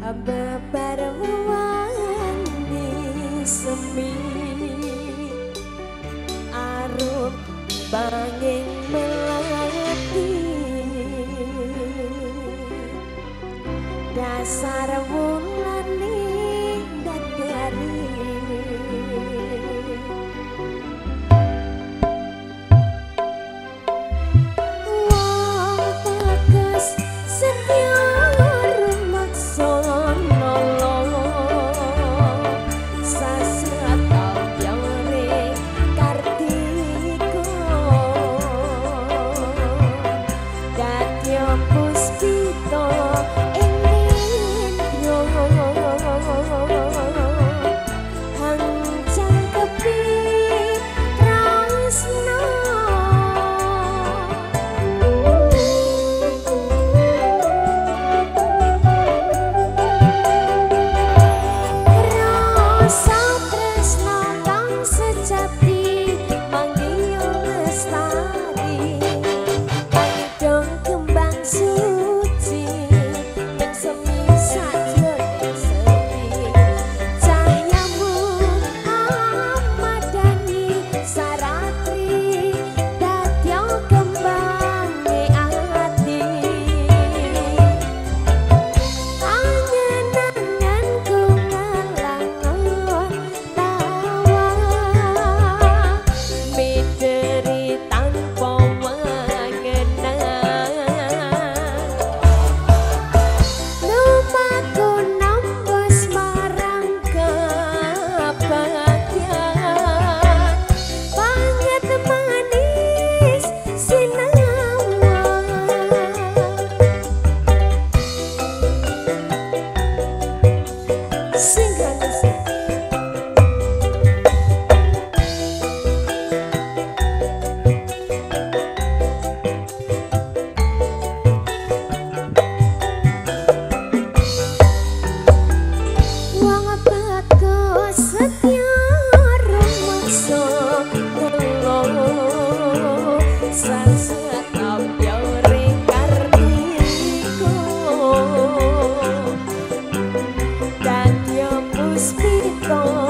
beberwan di semi. Arum bangin melati. Dasar speed it on.